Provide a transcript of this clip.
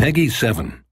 Peggy 7.